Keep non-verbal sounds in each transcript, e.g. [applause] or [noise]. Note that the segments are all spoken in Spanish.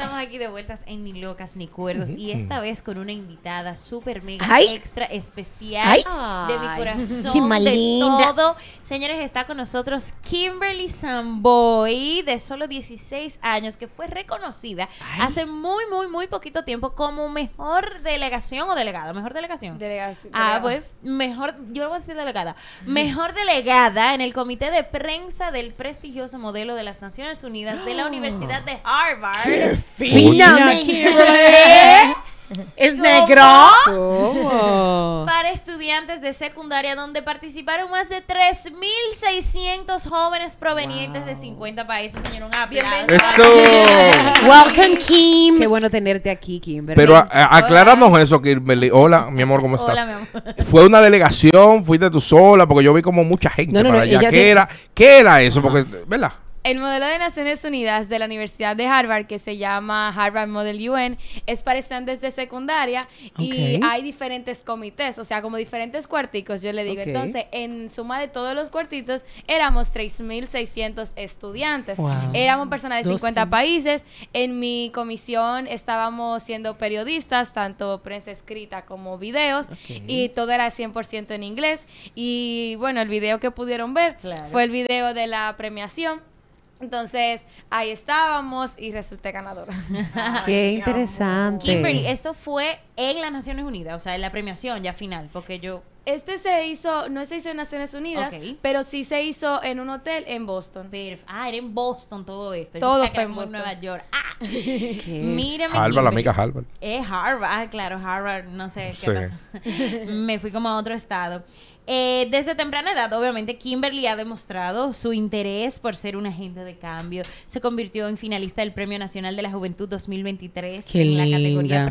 estamos aquí de vueltas en Ni Locas ni Cuerdos y esta vez con una invitada súper mega Ay. extra especial Ay. de mi corazón, Qué más de linda. todo. Señores, está con nosotros Kimberly Samboy, de solo 16 años, que fue reconocida hace muy, muy, muy poquito tiempo como mejor delegación o delegada, mejor delegación. Delegación. Ah, pues mejor, yo lo voy a decir delegada. Mejor delegada en el comité de prensa del prestigioso modelo de las Naciones Unidas de la Universidad de Harvard. Finalmente. [laughs] ¿Es negro? Para estudiantes de secundaria, donde participaron más de 3.600 jóvenes provenientes de 50 países. Señor, un aplauso. Eso. Welcome, Kim. Qué bueno tenerte aquí, Kimberly. Pero a- a- acláranos eso, Kimberly. Hola, mi amor, ¿cómo estás? Hola, mi amor. ¿Fue una delegación? ¿Fuiste tú sola? Porque yo vi como mucha gente No, no, para no, allá. ¿Qué, te- era, ¿Qué era eso? Porque, ¿verdad? El modelo de Naciones Unidas de la Universidad de Harvard, que se llama Harvard Model UN, es para estudiantes de secundaria y hay diferentes comités, o sea, como diferentes cuarticos, yo le digo. Entonces, en suma de todos los cuartitos, éramos 3.600 estudiantes. Wow. Éramos personas de Dos 50 mil. países. En mi comisión estábamos siendo periodistas, tanto prensa escrita como videos, y todo era 100% en inglés. Y bueno, el video que pudieron ver Claro. fue el video de la premiación. Entonces, ahí estábamos y resulté ganadora. Qué interesante. Kimberly, esto fue en las Naciones Unidas, o sea, en la premiación ya final, porque yo... Este se hizo, no se hizo en Naciones Unidas, pero sí se hizo en un hotel en Boston. Perf- Ah, era en Boston todo esto. Todo fue en Boston. Nueva York. Ah, [laughs] Qué- mírame. Harvard, la amiga Harvard. Es Harvard, ah, claro, Harvard, no sé Sí. qué pasó. [laughs] Me fui como a otro estado. Eh, desde temprana edad, obviamente, Kimberly ha demostrado su interés por ser un agente de cambio. Se convirtió en finalista del Premio Nacional de la Juventud 2023 Qué en la categoría linda.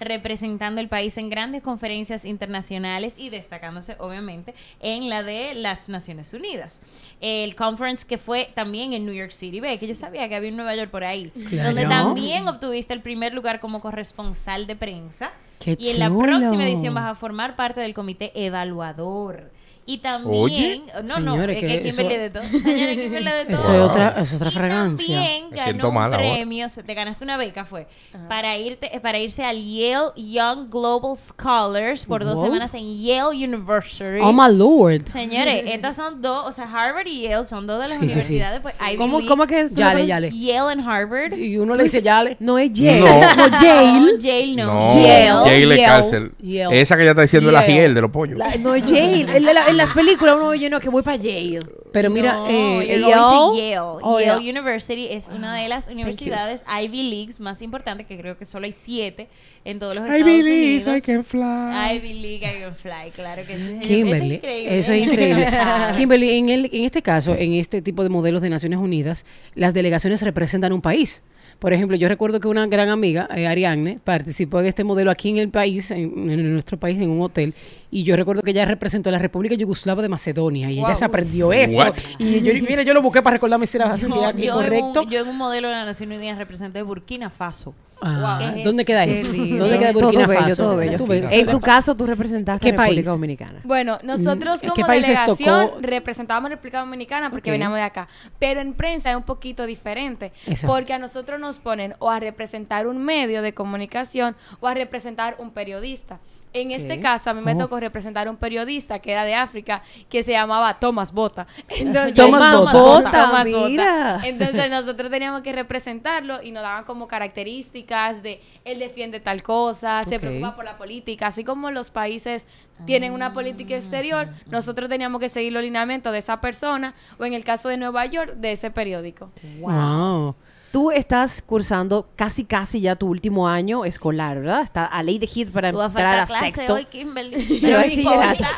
Representando el país en grandes conferencias internacionales y destacándose, obviamente, en la de las Naciones Unidas. El conference que fue también en New York City, ve que yo sabía que había en Nueva York por ahí, Claro. donde también obtuviste el primer lugar como corresponsal de prensa. Qué y en la próxima edición vas a formar parte del comité evaluador. Y también, Oye. no, no, Señores, es que que Kimberly eso- de todo. Señores, Kimberly de [laughs] todo. Eso es otra, es otra Y fragancia. también ganó un ahora. premio, te ganaste una beca, fue, para irte, para irse al Yale Young Global Scholars por dos Wow. semanas en Yale University. Oh my lord. Señores, [laughs] estas son dos, o sea, Harvard y Yale son dos de las Sí, sí, sí. universidades, pues, Ivy ¿Cómo, League, ¿Cómo que es? Yale, Yale. Yale and Harvard. Y uno le dice Yale. No es Yale. No. [laughs] No, Yale. No, Yale no. No, Yale, Yale es Yale, cárcel. Yale. Esa que ella está diciendo es la Yale. De los pollos. La- no es Yale. En, la- en las películas uno oye, no, que voy para Yale. Pero mira, No, eh, Yale. Yale. Oh, Yale yeah. University es una de las universidades Ivy Leagues más importantes, que creo que solo hay siete en todos los Estados believe Unidos. I can fly. Ivy League, I can fly, claro que sí. Kimberly, Esto es increíble. eso es increíble. Ah. Kimberly, en, el, en este caso, en este tipo de modelos de Naciones Unidas, las delegaciones representan un país. Por ejemplo, yo recuerdo que una gran amiga, eh, Ariadne, participó en este modelo aquí en el país, en, en nuestro país, en un hotel. Y yo recuerdo que ella representó a la República Yugoslava de Macedonia. Y ella se aprendió eso. What? Y yo, mira, yo lo busqué para recordarme si era [laughs] así, No, aquí, yo, en correcto. un, yo en un modelo de las Naciones Unidas representé Burkina Faso. Ah, ¿Qué es ¿Dónde queda eso? ¿Dónde queda Todo Burkina bello, Faso? todo bello. Tú ves, En tu caso, tú representaste ¿Qué a República país? Dominicana. Bueno, nosotros como ¿qué país delegación representábamos a República Dominicana porque veníamos de acá. Pero en prensa es un poquito diferente. Eso. Porque a nosotros nos ponen o a representar un medio de comunicación o a representar un periodista. En este caso, a mí me tocó representar un periodista que era de África que se llamaba Thomas Bota. [laughs] Entonces, Thomas Thomas Bota. Bota, Thomas Bota. mira. Entonces nosotros teníamos que representarlo y nos daban como características de él defiende tal cosa, se preocupa por la política, así como los países tienen una política exterior, nosotros teníamos que seguir los lineamientos de esa persona o en el caso de Nueva York de ese periódico. Wow. Tú estás cursando casi, casi ya tu último año escolar, ¿verdad? Está a ley de hit para Tú a entrar a faltar clase sexto. hoy, Kimberly. [laughs] Pero no.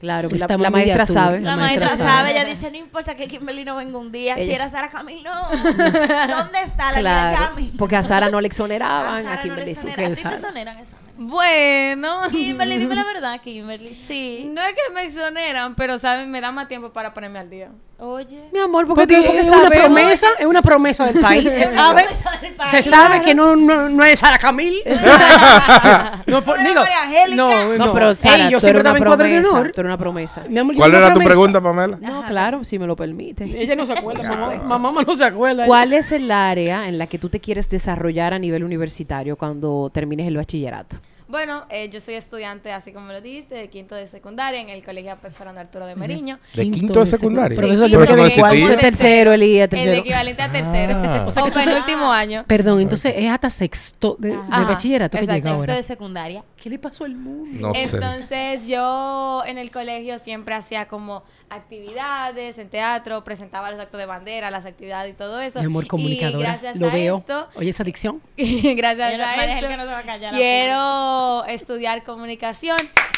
Claro, la, la maestra tú. sabe. La, La maestra, maestra sabe, sabe. ella dice, no importa que Kimberly no venga un día. Si era Sara Camil, no. [laughs] ¿Dónde está la Claro, Camil? porque a Sara no le A [laughs] exoneraban, a no Kimberly le sí. exoneran. que ¿A ti te exoneran eso? Bueno, Kimberly, dime la [laughs] verdad, Kimberly. Sí. no es que me exoneran, pero saben, me da más tiempo para ponerme al día. Oye. Mi amor, porque, Porque tú es una promesa, es una promesa del país, [laughs] se sabe. promesa del país. Se sabe que no, no, no es Sara Camil. [laughs] No, por- Era digo, no, No, no. pero Sara, Ey, yo tú siempre estaba una en cuadro de promesa, honor. Tú eres una promesa. Mi amor, yo ¿Cuál era tu pregunta, Pamela? No, claro, si me lo permite. Ella no se acuerda, mamá. Mamá no se acuerda. ¿Cuál es el área en la que tú te quieres desarrollar a nivel universitario cuando termines el bachillerato? Bueno, eh, yo soy estudiante, así como lo dijiste, de quinto de secundaria en el Colegio Fernando Arturo de Meriño. ¿De Quinto quinto de secundaria? secundaria. Profesor, Sí, yo me quedé en. Eso es tercero, El tercero. equivalente a tercero. Ah. O, O sea que tú en el último año. Perdón, entonces es hasta sexto de, de Ajá, bachillerato que exacto, llega Sexto ahora. de secundaria. ¿Qué le pasó al mundo? No sé. Entonces yo en el colegio siempre hacía como actividades en teatro, presentaba los actos de bandera, las actividades y todo eso. Mi amor Y comunicadora. gracias Lo a veo. esto, Oye, esa adicción. [laughs] gracias a esto, no se va a callar, la quiero estudiar comunicación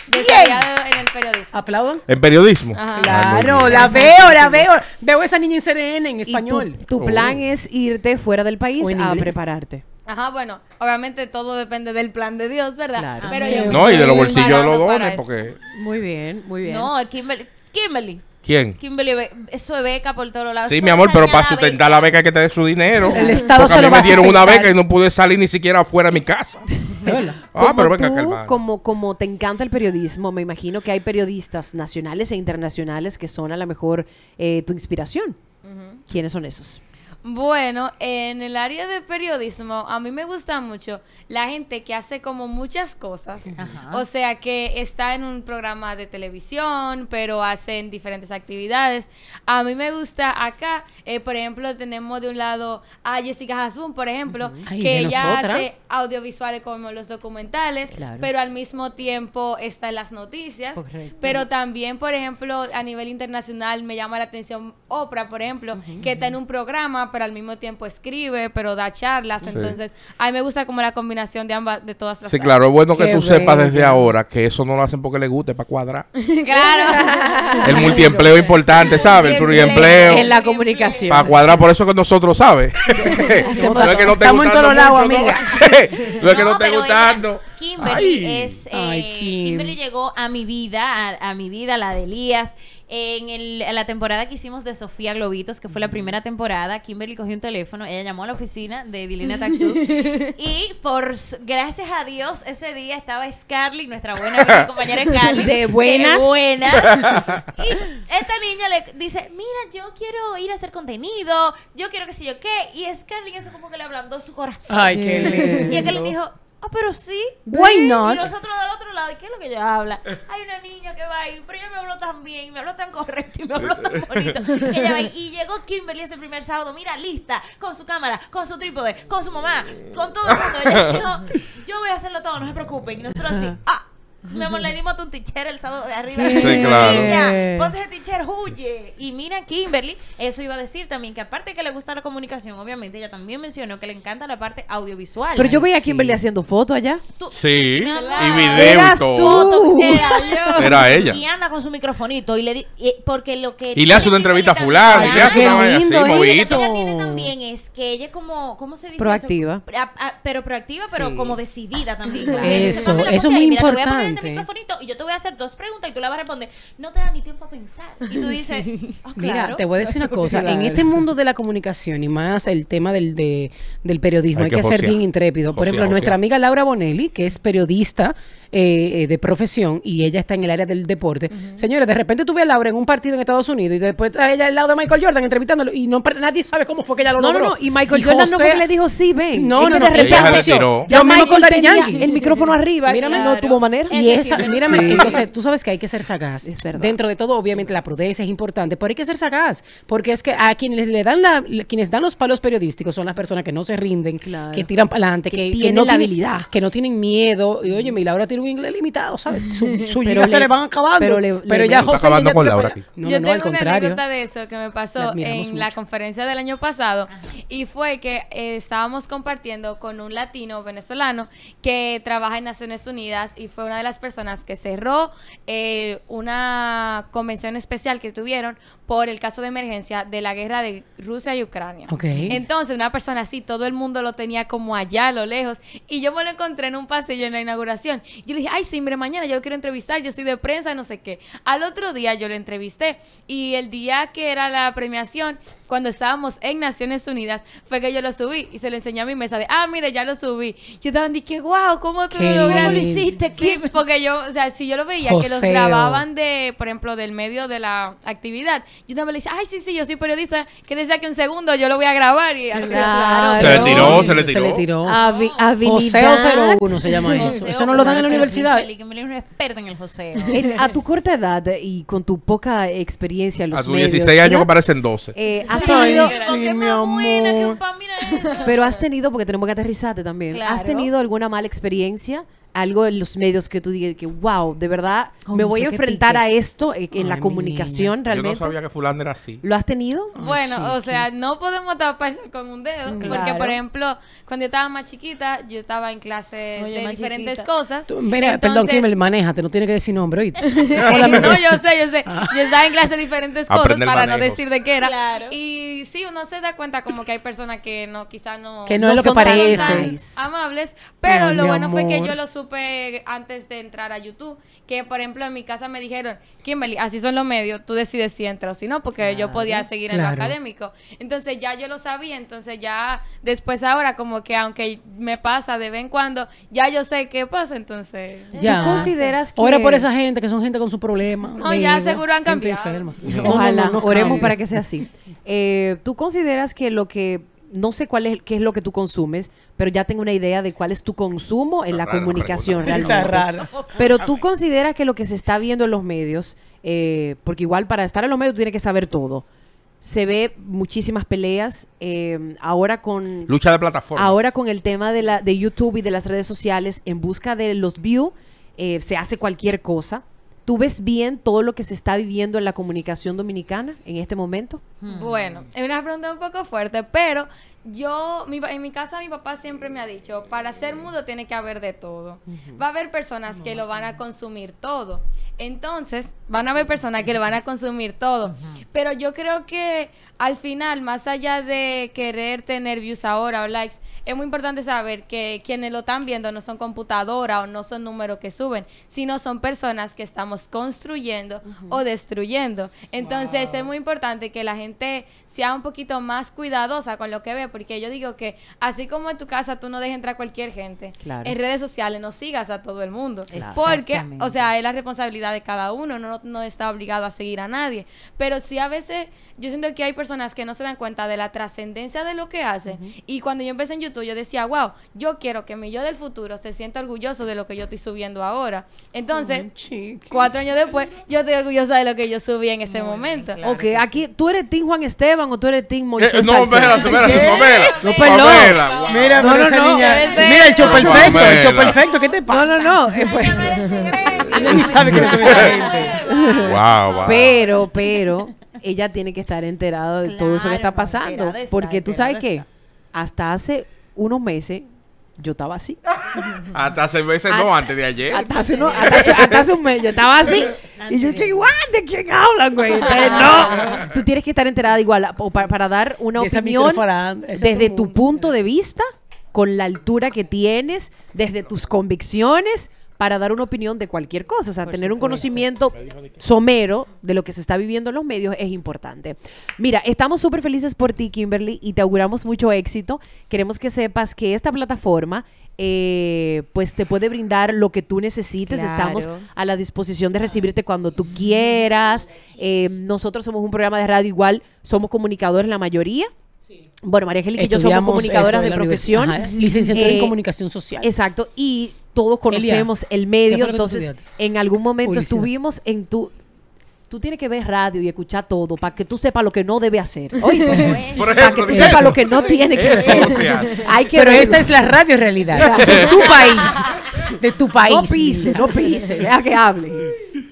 desarrollado en el periodismo. Aplaudan. ¿En periodismo? Ajá. Ah, Claro, bien. la veo, la veo. Veo esa niña en CNN en ¿Y tu- español. tu, Oh. plan es irte fuera del país ¿O en a prepararte? Ajá, bueno, obviamente todo depende del plan de Dios, ¿verdad? Claro. Pero yo No, y de los bolsillos de los dones, porque... Muy bien, muy bien. No, Kimberly. Kimberly. ¿Quién? Kimberly, be- eso es beca por todos lados. Sí, Eso mi amor, pero para sustentar la beca hay que tener su dinero. El Estado Porque se a lo mí va me a dieron una beca y no pude salir ni siquiera fuera de mi casa. [laughs] Ah, pero venga, tú, como, como te encanta el periodismo, me imagino que hay periodistas nacionales e internacionales que son a lo mejor eh, tu inspiración. ¿Quiénes son esos? Bueno, en el área de periodismo, a mí me gusta mucho la gente que hace como muchas cosas. Ajá. O sea, que está en un programa de televisión, pero hacen diferentes actividades. A mí me gusta acá, eh, por ejemplo, tenemos de un lado a Jessica Hasbun, por ejemplo, Ay, que ella nosotras. hace audiovisuales como los documentales, Claro. pero al mismo tiempo está en las noticias. Correcto. Pero también, por ejemplo, a nivel internacional me llama la atención Oprah, por ejemplo, que está en un programa, pero al mismo tiempo escribe, pero da charlas. Entonces, a mí me gusta como la combinación de ambas, de todas las Sí, claro, es bueno que Qué tú sepas desde ahora que eso no lo hacen porque les guste, para cuadrar. [laughs] claro. El multiempleo es importante, ¿sabes? El pluriempleo. En la comunicación. Para cuadrar, por eso que nosotros, ¿sabes? [laughs] [laughs] no es que no esté Estamos en todos lados, amiga. no es que no ella- gustando. Kimberly Ay. es. eh, Ay, Kim. Kimberly llegó a mi vida, a, a mi vida, la de Elías. En, el- en la temporada que hicimos de Sofía Globitos, que fue la primera temporada, Kimberly cogió un teléfono, ella llamó a la oficina de Dilina Tactú [laughs] y por gracias a Dios ese día estaba Scarlett, nuestra buena amiga y compañera Scarlett. [laughs] De buenas. De buenas. [laughs] Y esta niña le dice, mira, yo quiero ir a hacer contenido, yo quiero que sé yo qué. Y Scarlett eso como que le ablandó su corazón. Ay, qué lindo. Y que le dijo, ah, pero sí. Why ven". not? Y nosotros del otro lado, ¿y qué es lo que ella habla? Hay una niña que va ahí, pero ella me habló tan bien, me habló tan correcto y me habló tan bonito. Y ella va ahí, y llegó Kimberly ese primer sábado, mira, lista, con su cámara, con su trípode, con su mamá, con todo el mundo. Ella dijo, yo voy a hacerlo todo, no se preocupen. Y nosotros así, ah. [laughs] Mi amor, le dimos a tu teacher el sábado de arriba. Sí, claro. Ya, ponte ese teacher, huye. Y mira, Kimberly, eso iba a decir también, que aparte que le gusta la comunicación, obviamente, ella también mencionó que le encanta la parte audiovisual. Pero yo veía a sí. Kimberly haciendo fotos allá. Sí, Claro. y video Eras y todo. tú. Era yo. Era ella. Y anda con su microfonito y le di- y- porque lo que Y le hace una entrevista a fulano, y le hace una vaina así, Lo que ella tiene también es que ella como ¿cómo se dice eso? Proactiva. A- a- pero proactiva, pero Sí. como decidida también. Eso, eso ponte muy ahí, mira, Te voy a poner importante. este microfonito y yo te voy a hacer dos preguntas y tú la vas a responder. No te da ni tiempo a pensar. Y tú [laughs] dices, ah, Mira, claro. te voy a decir una [laughs] cosa. En este mundo de la comunicación y más el tema del, de- del periodismo, Hay hay, que ser bien intrépido. Por ejemplo, nuestra amiga Laura Bonelli, que es periodista eh, eh, de profesión y ella está en el área del deporte. Señores, de repente tuve a Laura en un partido en Estados Unidos y después está ella al lado de Michael Jordan entrevistándolo y no nadie sabe cómo fue que ella lo No, no, logró. no. Y Michael Jordan no José- fue que le dijo, sí, ven. No, Es no, no. de Ella ya Daddy tenía Yankee. el micrófono arriba Mírame. no tuvo manera. Y esa, mírame, Sí. entonces tú sabes que hay que ser sagaz. Es verdad. Dentro de todo, obviamente, la prudencia es importante, pero hay que ser sagaz, porque es que a quienes le dan la, quienes dan los palos periodísticos son las personas que no se rinden, Claro. que tiran para adelante, Que que, que tienen no la tienen- habilidad. que no tienen miedo. Y oye, mi Laura tiene un inglés limitado, ¿sabes? Su, [laughs] su Pero gigas se le- le van acabando. pero Pero, le- le- ya Está José acabando ya con Laura aquí. No, yo no, no, al tengo una contrario. anécdota de eso que me La pasó en la mucho. conferencia del año pasado y fue que eh, estábamos compartiendo con un latino venezolano que trabaja en Naciones Unidas y fue una de las personas que cerró eh, una convención especial que tuvieron por el caso de emergencia de la guerra de Rusia y Ucrania. Ok. Entonces, una persona así, todo el mundo lo tenía como allá, a lo lejos. Y yo me lo encontré en un pasillo en la inauguración. Yo le dije, ay, sí, mire, mañana yo lo quiero entrevistar, yo soy de prensa, no sé qué. Al otro día yo lo entrevisté. Y el día que era la premiación, cuando estábamos en Naciones Unidas, fue que yo lo subí y se lo enseñé a mi mesa de, ah, mire, ya lo subí. Yo estaba dije, wow, ¿cómo tú lo lograste? hiciste, Sí, porque yo, o sea, si yo lo veía que los grababan de, por ejemplo, del medio de la actividad, yo también le decía, ay, sí, sí, yo soy periodista, que decía que un segundo yo lo voy a grabar y así. Claro. Se le tiró, se le Se tiró. le tiró. Habi- habilidad. Joseo 01 se llama eso. Joseo, Eso no lo dan en la universidad. Kimberly es una experta en el joseo. [laughs] A tu corta edad y con tu poca experiencia en los A tus medios, 16 años que parecen 12. Eh, has Sí, tenido, sí, mi amor. un pan, mira [laughs] eso. pero has tenido, porque tenemos que aterrizarte también, ¿has tenido alguna mala experiencia? Algo en los medios que tú digas que, wow, de verdad, me voy a enfrentar pique. a esto en Ay, la comunicación Yo no realmente. sabía que fulano era así. ¿Lo has tenido? Bueno, o sea, no podemos taparse con un dedo, porque Claro. por ejemplo, cuando yo estaba más chiquita, yo estaba en clases Oye, de diferentes chiquita. cosas. Tú- Mira, perdón, Entonces- Kimberly, manéjate, no tiene que decir nombre, ¿oíste? [laughs] no, yo sé, yo sé. Yo estaba en clases de diferentes cosas para no decir de qué era. Claro. Y sí, uno se da cuenta como que hay personas que no, quizás no, Que no es lo que parece. amables. Pero Ay, lo bueno fue que yo lo supe antes de entrar a YouTube. Que por ejemplo en mi casa me dijeron, Kimberly, así son los medios, tú decides si entras o si no, porque yo podía seguir en lo académico. Entonces ya yo lo sabía, entonces ya después ahora como que aunque me pasa de vez en cuando, ya yo sé qué pasa, entonces... Ya. ¿Tú consideras que- Ora por esa gente que son gente con su problema. No, ya seguro han cambiado. enferma. No, no, Ojalá, no, no oremos para que sea así. Eh, ¿Tú consideras que lo que, no sé cuál es, qué es lo que tú consumes, pero ya tengo una idea de cuál es tu consumo en la raro, comunicación realmente? Está raro. Pero tú consideras que lo que se está viendo en los medios, eh, porque igual para estar en los medios tú tienes que saber todo. Se ve muchísimas peleas eh, ahora con Lucha de plataforma. Ahora con el tema de, la, de YouTube y de las redes sociales, en busca de los views, eh, se hace cualquier cosa. ¿Tú ves bien todo lo que se está viviendo en la comunicación dominicana en este momento? Bueno, es una pregunta un poco fuerte, pero yo, mi, en mi casa mi papá siempre me ha dicho, para ser mudo tiene que haber de todo. Va a haber personas que lo van a consumir todo. Entonces, van a haber personas que lo van a consumir todo. Pero yo creo que al final, más allá de querer tener views ahora o likes, es muy importante saber que quienes lo están viendo no son computadoras o no son números que suben, sino son personas que estamos construyendo o destruyendo. Entonces es muy importante que la gente sea un poquito más cuidadosa con lo que ve, porque yo digo que así como en tu casa tú no dejes entrar a cualquier gente, Claro. en redes sociales no sigas a todo el mundo. Claro. Porque, o sea, es la responsabilidad de cada uno, no, no está obligado a seguir a nadie. Pero sí a veces yo siento que hay personas que no se dan cuenta de la trascendencia de lo que hacen. Y cuando yo empecé en YouTube, yo decía, wow, yo quiero que mi yo del futuro se sienta orgulloso de lo que yo estoy subiendo ahora. Entonces, cuatro años después, yo estoy orgullosa de lo que yo subí en ese momento. claro. ok, aquí, ¿tú eres Team Juan Esteban o tú eres Team Eh, Moisés no, espérate, espérate, Pamela. No, perdón. Pamela, wow. Mira, No, no, esa no. niña. Mira el show perfecto, el show perfecto. ¿Qué te pasa? No, [laughs] no, no. Ella no ni sabe quiénes son esa [laughs] gente. Wow, wow. Pero, pero, ella tiene que estar enterada de todo eso que está pasando. Porque tú sabes que hasta hace unos meses yo estaba así. Hasta hace veces no, antes de ayer. Hasta hace, uno- hasta hace- hasta hace un mes yo estaba así. Y yo que, "What? ¿De quién hablan, güey? Entonces, no. Tú tienes que estar enterada igual o pa- para, dar una opinión ese desde tu punto de vista, con la altura que tienes, desde tus convicciones, para dar una opinión de cualquier cosa. O sea, tener un conocimiento somero de lo que se está viviendo en los medios es importante. Mira, estamos súper felices por ti, Kimberly, y te auguramos mucho éxito. Queremos que sepas que esta plataforma eh, pues te puede brindar lo que tú necesites. Claro. Estamos a la disposición de recibirte cuando tú quieras. Eh, nosotros somos un programa de radio igual, somos comunicadores la mayoría. Bueno, María Angélica y yo somos comunicadoras de en la profesión. Ajá, licenciatura en Eh, comunicación social. Exacto, y todos conocemos el ¿qué medio, entonces en algún momento Publicidad. estuvimos en tu... Tú tienes que ver radio y escuchar todo para que tú sepas lo que no debe hacer. [laughs] Oíste, Por para que tú sepas lo que no tiene que Eso hacer. [laughs] Hay que Pero verlo. esta es la radio realidad de tu [laughs] país. De tu país. No pise, no pise, deja que hable.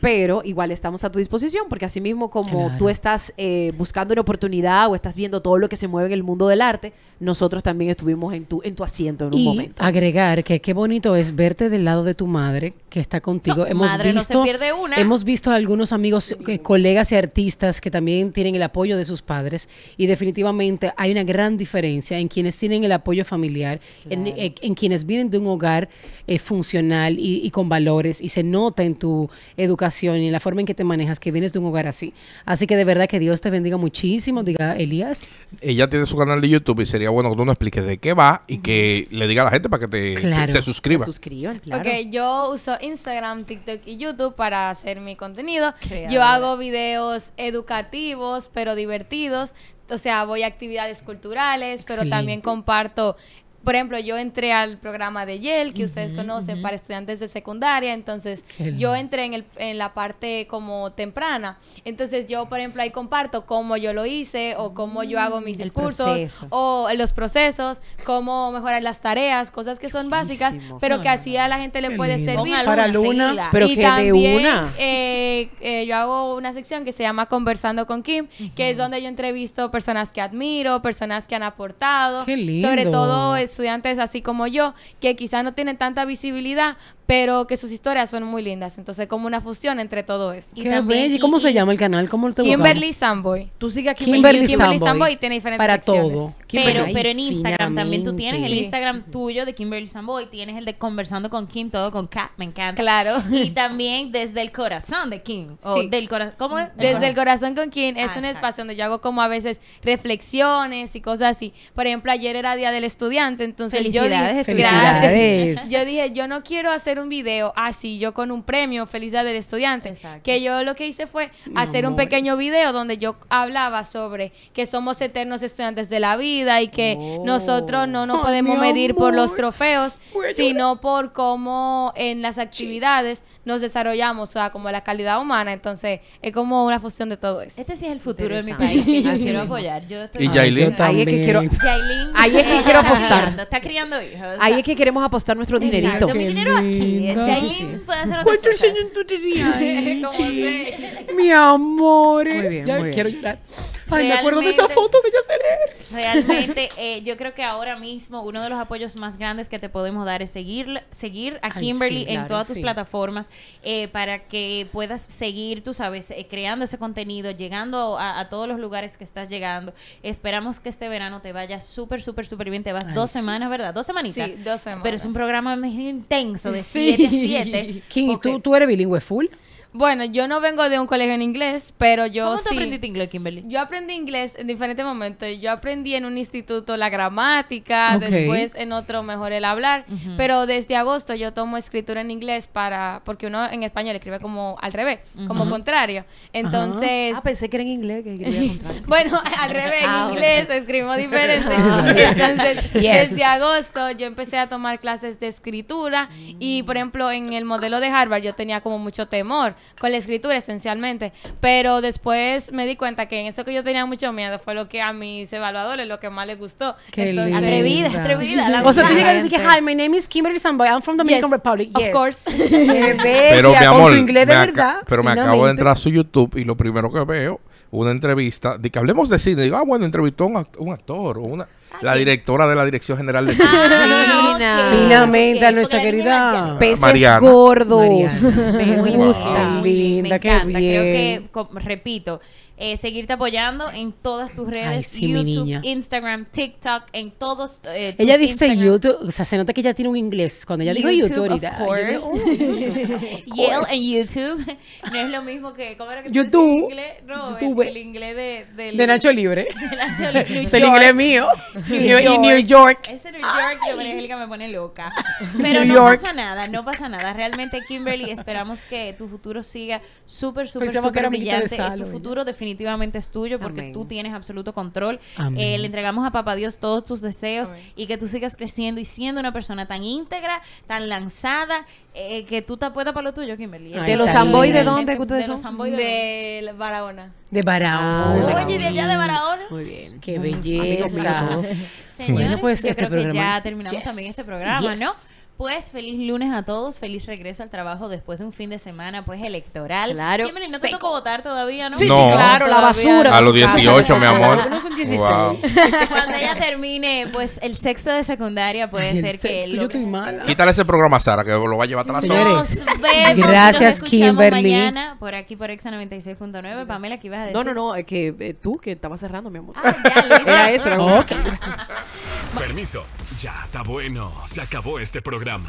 Pero igual estamos a tu disposición porque así mismo como Claro. tú estás eh, buscando una oportunidad o estás viendo todo lo que se mueve en el mundo del arte, nosotros también estuvimos en tu, en tu asiento en un y momento. agregar que qué bonito es verte del lado de tu madre que está contigo. No, hemos madre no se visto, pierde una. hemos visto a algunos amigos, eh, colegas y artistas que también tienen el apoyo de sus padres y definitivamente hay una gran diferencia en quienes tienen el apoyo familiar, en, eh, en quienes vienen de un hogar eh, funcional y, y con valores y se nota en tu educación educación y en la forma en que te manejas que vienes de un hogar así. Así que de verdad que Dios te bendiga muchísimo, diga Elías. Ella tiene su canal de YouTube y sería bueno que tú nos expliques de qué va y que le diga a la gente para que te que Claro. se suscriba. Se suscriban, claro. Ok, yo uso Instagram, TikTok y YouTube para hacer mi contenido. Yo Creadora. hago videos educativos, pero divertidos. O sea, voy a actividades culturales, pero Excelente. también comparto. Por ejemplo, yo entré al programa de Yale, que ustedes conocen, para estudiantes de secundaria. Entonces, Qué yo entré en, el, en la parte como temprana. Entonces, yo, por ejemplo, ahí comparto cómo yo lo hice o cómo yo hago mis el discursos proceso. o los procesos, cómo mejorar las tareas, cosas que son básicas, pero que así a la gente le Qué puede lindo. servir. Para Luna. Pero y que de también, una. eh, eh, yo hago una sección que se llama Conversando con Kim, que es donde yo entrevisto personas que admiro, personas que han aportado, Qué lindo. sobre todo estudiantes así como yo, que quizás no tienen tanta visibilidad, pero que sus historias son muy lindas. Entonces, como una fusión entre todo eso. Y Qué también- bello. ¿Y cómo y- se llama el canal? ¿Cómo te Kimberly Samboy. Tú sigue aquí. Kimberly, Kimberly Samboy. Samboy tiene diferentes Para secciones. todo. Pero, Ay, pero en Instagram también tú tienes el Sí. Instagram tuyo de Kimberly Samboy, tienes el de Conversando con Kim, todo con Kat, me encanta. Claro. Y [laughs] también desde el corazón de Kim. O Sí. del corazón. ¿Cómo es? Desde el corazón con Kim es Ah, un exacto. espacio donde yo hago como a veces reflexiones y cosas así. Por ejemplo, ayer era Día del Estudiante, entonces yo Felicidades, dije, Felicidades. Gracias. [laughs] Yo dije, yo no quiero hacer un video así, yo con un premio, Feliz Día del Estudiante. Exacto. Que yo lo que hice fue Mi hacer un pequeño video donde yo hablaba sobre que somos eternos estudiantes de la vida y que Oh. nosotros no nos podemos medir por los trofeos, sino por cómo en las actividades nos desarrollamos, o sea, como la calidad humana. Entonces, es como una fusión de todo eso. Este sí es el futuro de mi país que yo Así quiero apoyar. Yo estoy Y Yailin. Ahí es que quiero-. Yailin, Ahí es que eh, quiero apostar. criando, Está criando hijos. o Ahí es que queremos apostar nuestro dinerito. Exacto, mi Qué dinero aquí. lindo. Yailin Sí, sí. puede hacer ¿Cuánto cosas. enseño tú tenías [laughs] ahí, ¿Cómo chi? sé? Mi amor. Muy bien, ya muy bien. quiero llorar. Ay, me acuerdo de esa Realmente- foto que ya se leer. Realmente, eh, yo creo que ahora mismo uno de los apoyos más grandes que te podemos dar es seguir, seguir a Ay, Kimberly en todas tus sí. plataformas eh, para que puedas seguir, tú sabes, eh, creando ese contenido, llegando a, a todos los lugares que estás llegando. Esperamos que este verano te vaya súper, súper, súper bien. Te vas Ay, dos sí. semanas, ¿verdad? Dos semanitas. Sí, dos semanas. Pero es un programa muy intenso de Sí. 7 a 7. King, ¿y tú, tú eres bilingüe full? Bueno, yo no vengo de un colegio en inglés, pero yo ¿Cómo sí. te aprendiste inglés, Kimberly? Yo aprendí inglés en diferentes momentos. Yo aprendí en un instituto la gramática, después en otro mejor el hablar. Pero desde agosto yo tomo escritura en inglés para, porque uno en español escribe como al revés, como contrario. Entonces, Ah, pensé que era en inglés, que quería [laughs] contrario. bueno, al revés, Ah, en inglés escribimos diferente. Ah. Entonces, Yes. desde agosto yo empecé a tomar clases de escritura y, por ejemplo, en el modelo de Harvard yo tenía como mucho temor con la escritura esencialmente, pero después me di cuenta que en eso que yo tenía mucho miedo fue lo que a mis evaluadores lo que más les gustó. Qué Entonces, linda. Atrevida, atrevida. la O sea, tú llegas y dices, hi, my name is Kimberly Samboy, I'm from Dominican Yes, Republic. of course. [laughs] Qué [laughs] bella, Pero mi con amor, tu inglés de me aca- verdad. pero me acabo de entrar a su YouTube y lo primero que veo, una entrevista, de que hablemos de cine, digo, ah, bueno, entrevistó a un, act- un actor o una, la directora de la Dirección General de Cine. Ah, Fina. ok, Finalmente, a nuestra querida Peces Mariana. gordos. Mariana. Me gusta. Qué bien, linda, me qué encanta. Creo bien. que, co- repito, eh, seguirte apoyando en todas tus redes, Ay, sí, mi YouTube. Instagram, TikTok, en todos. eh, Ella dice Instagram. YouTube, o sea, se nota que ella tiene un inglés. Cuando ella dijo YouTube, ahorita. yo. "Oh, [laughs] Yale course". en YouTube [laughs] no es lo mismo que ¿cómo era que tú YouTube. inglés? No, YouTube. El, inglés de, del- De Nacho Libre. [laughs] de Nacho Libre. Es el inglés mío. Y y New York. Ese New York María Angélica me pone loca. Pero New no York. pasa nada, no pasa nada. Realmente, Kimberly, esperamos que tu futuro siga súper, súper, que súper de brillante. Salo, tu futuro definitivamente es tuyo porque Amén. tú tienes absoluto control. Eh, le entregamos a Papá Dios todos tus deseos y que tú sigas creciendo y siendo una persona tan íntegra, tan lanzada, eh, que tú te apuestas para lo tuyo, Kimberly. Ay, Eso ¿De los es Amboy de dónde que ustedes de los son? Amboy de Barahona. De Barahona. Ah, Oye, de allá de Barahona. Muy bien. Qué belleza. Señores, Bueno, pues, yo este creo que ya terminamos Yes. también este programa, Yes. ¿no? Pues feliz lunes a todos, feliz regreso al trabajo después de un fin de semana pues electoral. Claro. Kimberly, no te tocó votar todavía, ¿no? Sí, No. sí, claro, la basura. A los de su casa. 18, mi amor. No son 16. Wow. [laughs] Cuando ella termine pues el sexto de secundaria puede Ay, el ser que sexto, yo logre estoy mala. Quítale ese programa a Sara, que lo va a llevar atrás. Señores. Nos vemos y Gracias, nos escuchamos Kimberly. mañana por aquí por Exa 96.9. Pamela, ¿qué ibas a decir? No, no, no, es que eh, tú que estabas cerrando, mi amor. Ah, ya. [laughs] Era eso, era. [laughs] Permiso, ya está bueno. Se acabó este programa.